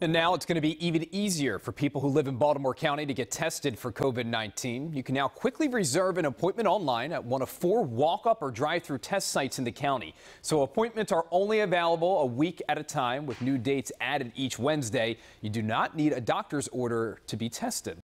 And now it's going to be even easier for people who live in Baltimore County to get tested for COVID 19. You can now quickly reserve an appointment online at one of four walk up or drive through test sites in the county. So appointments are only available a week at a time with new dates added each Wednesday. You do not need a doctor's order to be tested.